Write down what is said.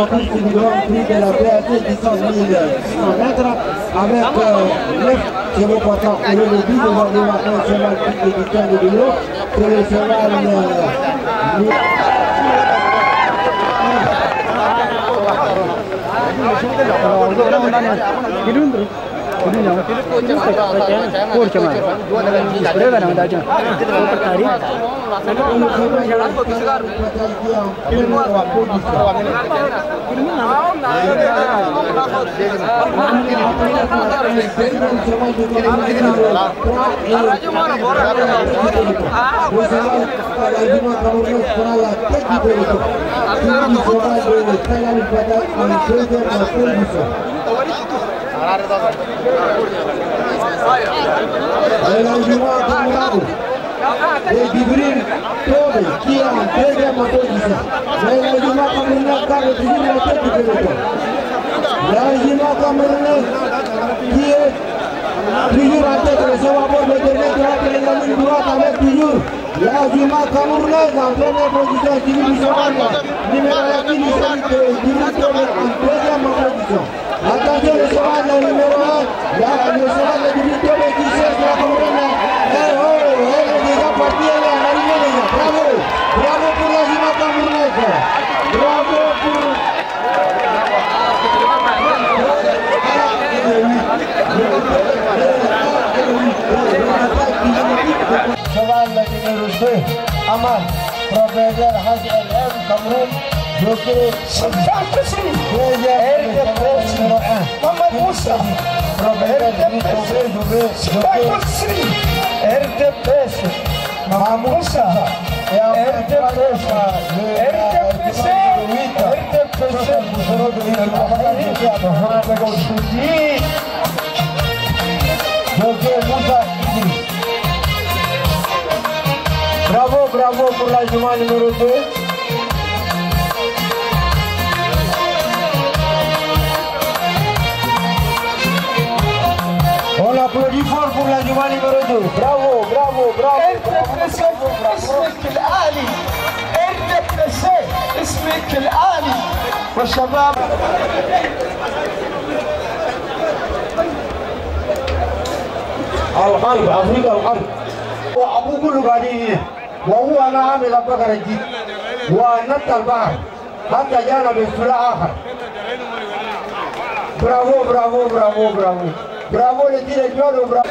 rencontre qui lui ont pris de la PAT 200 000 mètres avec chevaux le début de la démarrage national de pour le cheval Por la de Jibril Tobe, qui est en deuxième position. L'engagement camerounais Carlo toujours la tête du peloton. L'engagement camerounais qui est toujours en tête, le Sawabo de dernier droite et la ligne droite avec toujours l'engagement camerounais en première position, Jibril Soumana, numéro 1 qui Aman, propriétaire HLM Cameroun, bloqué deuxième numéro 1. Mamad Moussa, Propriétaire du doublé, doublé, bloqué. RTPS, Mamad Moussa, Et enfin, RTPS, RTPC, RTPC, Bloqué Moussa Idri. Bravo, bravo pour la jument numéro 2. On applaudit fort pour la jument numéro 2. Bravo, bravo, bravo. اسمك العالي انك نسيت اسمك العالي والشباب الغرب افريقيا الغرب وابو كله قاعدين هنا وهو أنا عامل بقرة جديد البحر حتى جانا آخر. برافو برافو برافو برافو. برافو برافو.